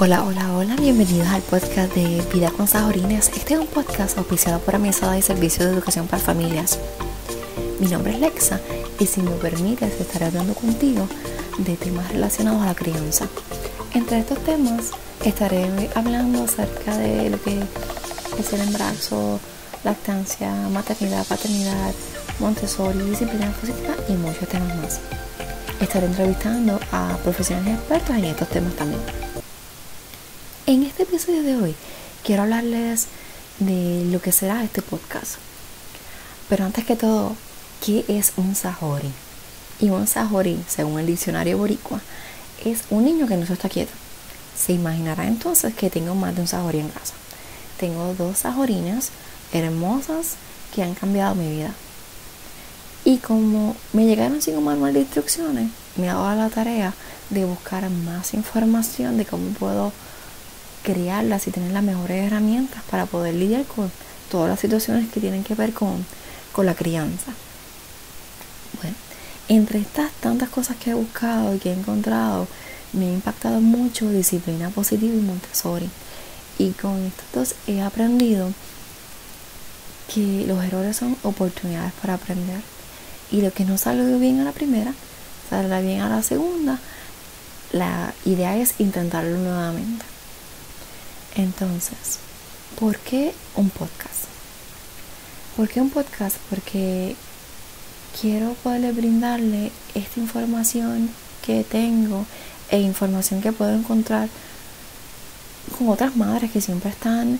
Hola, hola, hola, bienvenidos al podcast de Vida con Sajorines. Este es un podcast auspiciado por Amisada de Servicio de Educación para Familias. Mi nombre es Lexa y si me permites estaré hablando contigo de temas relacionados a la crianza. Entre estos temas estaré hablando acerca de lo que es el embarazo, lactancia, maternidad, paternidad, Montessori, disciplina positiva y muchos temas más. Estaré entrevistando a profesionales expertos en estos temas también. En este episodio de hoy quiero hablarles de lo que será este podcast. Pero antes que todo, ¿qué es un sahori? Y un sahori, según el diccionario boricua, es un niño que no se está quieto. Se imaginará entonces que tengo más de un sahori en casa. Tengo dos sahorinas hermosas que han cambiado mi vida. Y como me llegaron sin un manual de instrucciones, me he dado la tarea de buscar más información de cómo puedo crearlas y tener las mejores herramientas para poder lidiar con todas las situaciones que tienen que ver con, con la crianza. Bueno, entre estas tantas cosas que he buscado y que he encontrado, me ha impactado mucho disciplina positiva y Montessori. Y con estos dos he aprendido que los errores son oportunidades para aprender. Y lo que no salió bien a la primera, saldrá bien a la segunda. La idea es intentarlo nuevamente. Entonces, ¿por qué un podcast? ¿Por qué un podcast? Porque quiero poderle brindarle esta información que tengo e información que puedo encontrar con otras madres que siempre están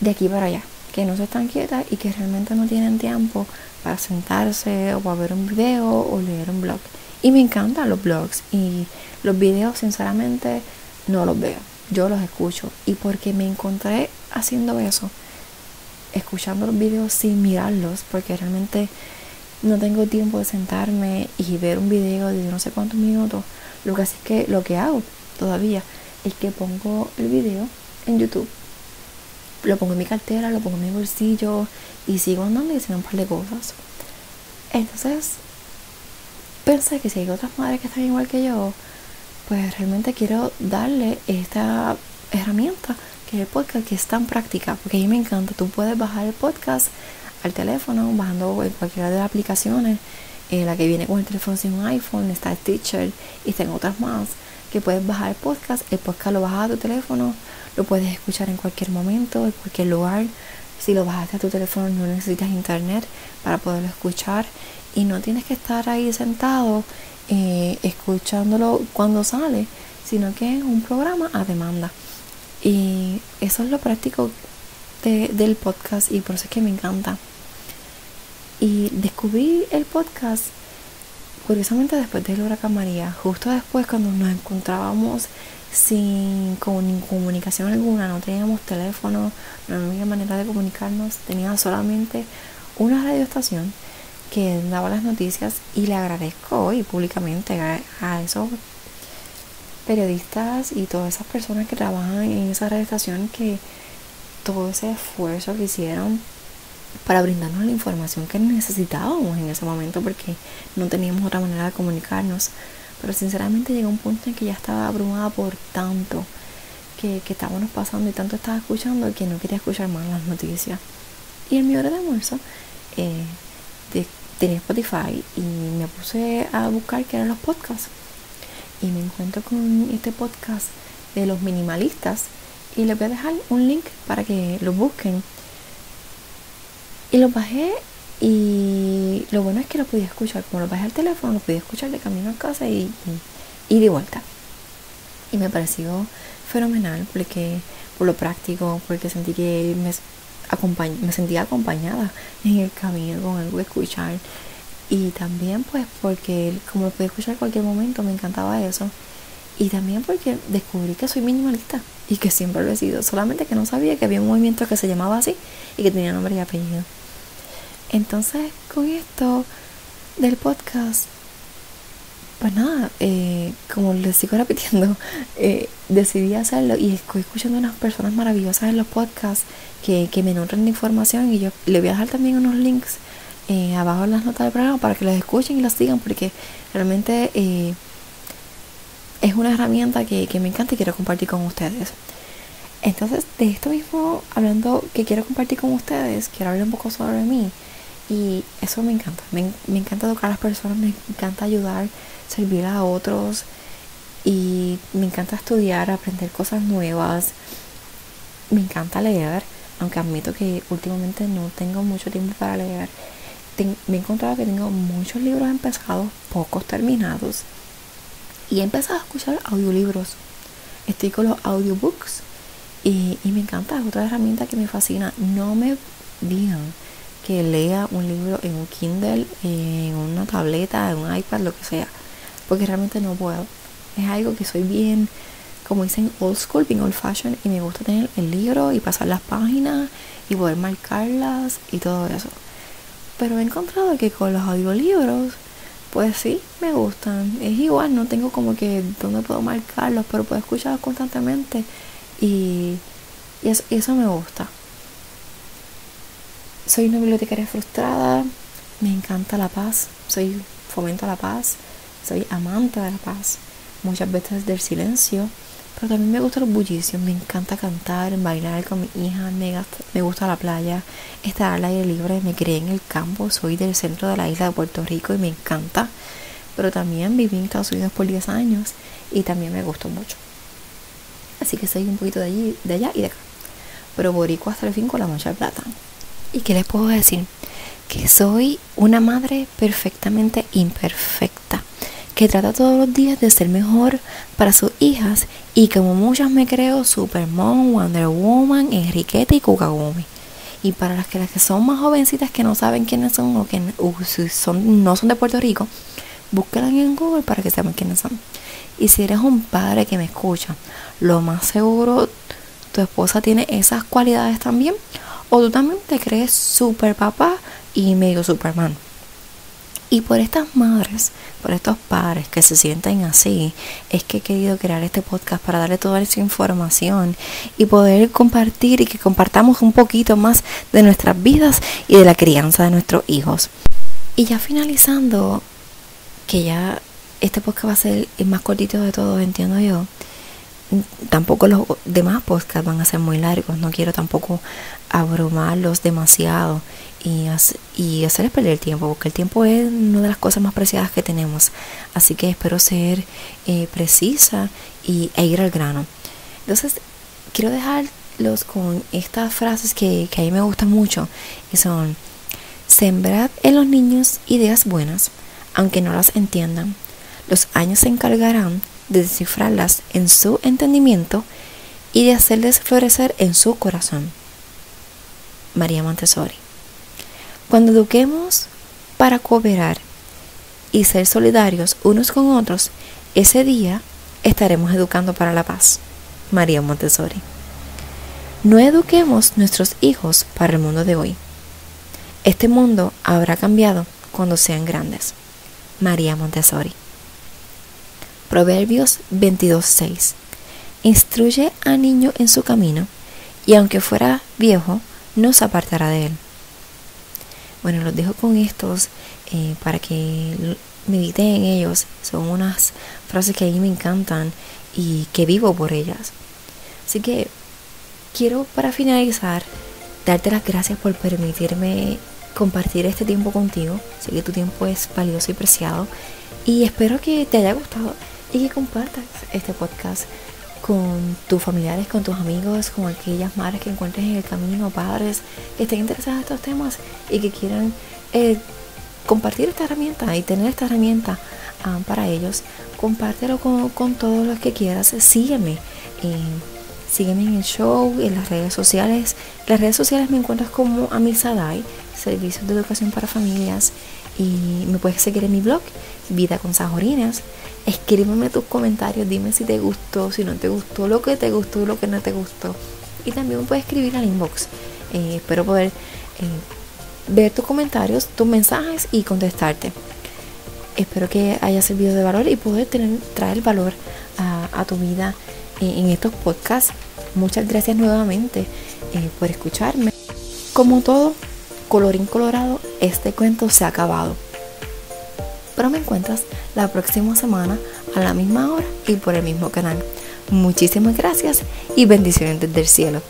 de aquí para allá, que no se están quietas y que realmente no tienen tiempo para sentarse o para ver un video o leer un blog. Y me encantan los blogs y los videos sinceramente no los veo yo los escucho. Y porque me encontré haciendo eso, escuchando los videos sin mirarlos, porque realmente no tengo tiempo de sentarme y ver un video de no sé cuántos minutos. Lo que es que lo que hago todavía es que pongo el video en YouTube. Lo pongo en mi cartera, lo pongo en mi bolsillo y sigo andando y haciendo un par de cosas. Entonces, pensé que si hay otras madres que están igual que yo, pues realmente quiero darle esta herramienta que es el podcast, que es tan práctica, porque a mí me encanta. Tú puedes bajar el podcast al teléfono, bajando en cualquiera de las aplicaciones, en la que viene con el teléfono sin un iPhone, está Stitcher y tengo otras más, que puedes bajar el podcast, el podcast lo bajas a tu teléfono, lo puedes escuchar en cualquier momento, en cualquier lugar. Si lo bajaste a tu teléfono no necesitas internet para poderlo escuchar y no tienes que estar ahí sentado eh, escuchándolo cuando sale, sino que es un programa a demanda. Y eso es lo práctico del podcast y por eso es que me encanta. Y descubrí el podcast curiosamente después del huracán María, justo después cuando nos encontrábamos sin comunicación alguna, no teníamos teléfono, no había manera de comunicarnos, tenía solamente una radioestación que daba las noticias y le agradezco hoy públicamente a, esos periodistas y todas esas personas que trabajan en esa estación que todo ese esfuerzo que hicieron para brindarnos la información que necesitábamos en ese momento porque no teníamos otra manera de comunicarnos. Pero sinceramente llegó un punto en que ya estaba abrumada por tanto que, que estábamos pasando y tanto estaba escuchando que no quería escuchar más las noticias. Y en mi hora de almuerzo eh, tenía Spotify y me puse a buscar qué eran los podcasts. Y me encuentro con este podcast de los minimalistas y les voy a dejar un link para que lo busquen. Y lo bajé y lo bueno es que lo podía escuchar. Como lo bajé al teléfono, lo podía escuchar de camino a casa y, y, de vuelta. Y me pareció fenomenal porque por lo práctico, porque sentí que me me sentía acompañada en el camino con algo que escuchar. Y también pues porque como lo podía escuchar en cualquier momento, me encantaba eso. Y también porque descubrí que soy minimalista y que siempre lo he sido. Solamente que no sabía que había un movimiento que se llamaba así y que tenía nombre y apellido. Entonces con esto del podcast pues nada, eh, como les sigo repitiendo, eh, decidí hacerlo y estoy escuchando unas personas maravillosas en los podcasts que, me nutren de información y yo le voy a dejar también unos links eh, abajo en las notas del programa para que los escuchen y los sigan porque realmente es una herramienta que, que me encanta y quiero compartir con ustedes. Entonces, de esto mismo, hablando que quiero compartir con ustedes, quiero hablar un poco sobre mí. Y eso me encanta. Me, me, encanta educar a las personas, me encanta ayudar, servir a otros. Y me encanta estudiar, aprender cosas nuevas. Me encanta leer, aunque admito que últimamente no tengo mucho tiempo para leer. me he encontrado que tengo muchos libros empezados, pocos terminados. Y he empezado a escuchar audiolibros. Estoy con los audiobooks y, y me encanta, es otra herramienta que me fascina. No me digan que lea un libro en un Kindle, en una tableta, en un iPad, lo que sea, porque realmente no puedo. Es algo que soy bien, como dicen, old school, bien old fashion, y me gusta tener el libro y pasar las páginas y poder marcarlas y todo eso. Pero he encontrado que con los audiolibros, pues sí, me gustan. Es igual, no tengo como que dónde puedo marcarlos, pero puedo escucharlos constantemente y, eso, me gusta. Soy una bibliotecaria frustrada, me encanta la paz, soy fomento la paz, soy amante de la paz, muchas veces del silencio, pero también me gusta los bullicios, me encanta cantar, bailar con mi hija, me, me gusta la playa, estar al aire libre, me crié en el campo, soy del centro de la isla de Puerto Rico y me encanta, pero también viví en Estados Unidos por 10 años y también me gustó mucho. Así que soy un poquito de allí, de allá y de acá. Pero boricua hasta el fin con la mancha de plata. ¿Y qué les puedo decir? Que soy una madre perfectamente imperfecta. Que trata todos los días de ser mejor para sus hijas. Y como muchas me creo Supermom, Wonder Woman, Enriqueta y Kukagumi. Y para las que, las que son más jovencitas que no saben quiénes son o que son, no son de Puerto Rico, búsquenla en Google para que sepan quiénes son. Y si eres un padre que me escucha, lo más seguro tu esposa tiene esas cualidades también. O tú también te crees super papá y medio superman. Y por estas madres, por estos padres que se sienten así, es que he querido crear este podcast para darle toda esa información y poder compartir y que compartamos un poquito más de nuestras vidas y de la crianza de nuestros hijos. Y ya finalizando, que ya este podcast va a ser el más cortito de todos, entiendo yo. Tampoco los demás podcasts van a ser muy largos. No quiero tampoco abrumarlos demasiado y, y hacerles perder el tiempo, porque el tiempo es una de las cosas más preciadas que tenemos. Así que espero ser eh, precisa y, e ir al grano. Entonces, quiero dejarlos con estas frases que, a mí me gustan mucho, y son, sembrad en los niños ideas buenas, aunque no las entiendan los años se encargarán de descifrarlas en su entendimiento y de hacerles florecer en su corazón. María Montessori. Cuando eduquemos para cooperar y ser solidarios unos con otros, ese día estaremos educando para la paz. María Montessori. No eduquemos nuestros hijos para el mundo de hoy. Este mundo habrá cambiado cuando sean grandes. María Montessori. Proverbios 22.6. Instruye al niño en su camino, y aunque fuera viejo, no se apartará de él. Bueno, los dejo con estos eh, para que mediten en ellos. Son unas frases que a mí me encantan y que vivo por ellas. Así que quiero para finalizar darte las gracias por permitirme compartir este tiempo contigo. Sé que tu tiempo es valioso y preciado y espero que te haya gustado y que compartas este podcast con tus familiares, con tus amigos, con aquellas madres que encuentres en el camino, padres que estén interesados en estos temas y que quieran eh, compartir esta herramienta y tener esta herramienta ah, para ellos. Compártelo con, todos los que quieras. Sígueme. Sígueme en el show, en las redes sociales. Las redes sociales me encuentras como Amisadai, Servicios de Educación para Familias. Y me puedes seguir en mi blog, Vida con Sajorines escríbeme tus comentarios, dime si te gustó, si no te gustó, lo que te gustó, lo que no te gustó. Y también me puedes escribir al inbox. Eh, espero poder eh, ver tus comentarios, tus mensajes y contestarte. Espero que haya servido de valor y poder tener, traer valor a, tu vida eh, en estos podcasts. Muchas gracias nuevamente por escucharme. Como todo, colorín colorado, este cuento se ha acabado pero me encuentras la próxima semana a la misma hora y por el mismo canal. Muchísimas gracias y bendiciones desde el cielo.